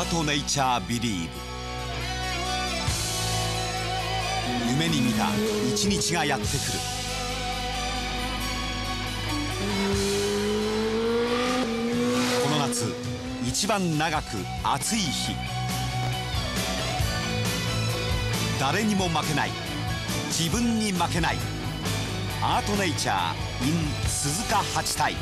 アートネイチャービリーブ夢に見た一日がやってくる。この夏一番長く暑い日。誰にも負けない。自分に負けない。アートネイチャー in 鈴鹿八体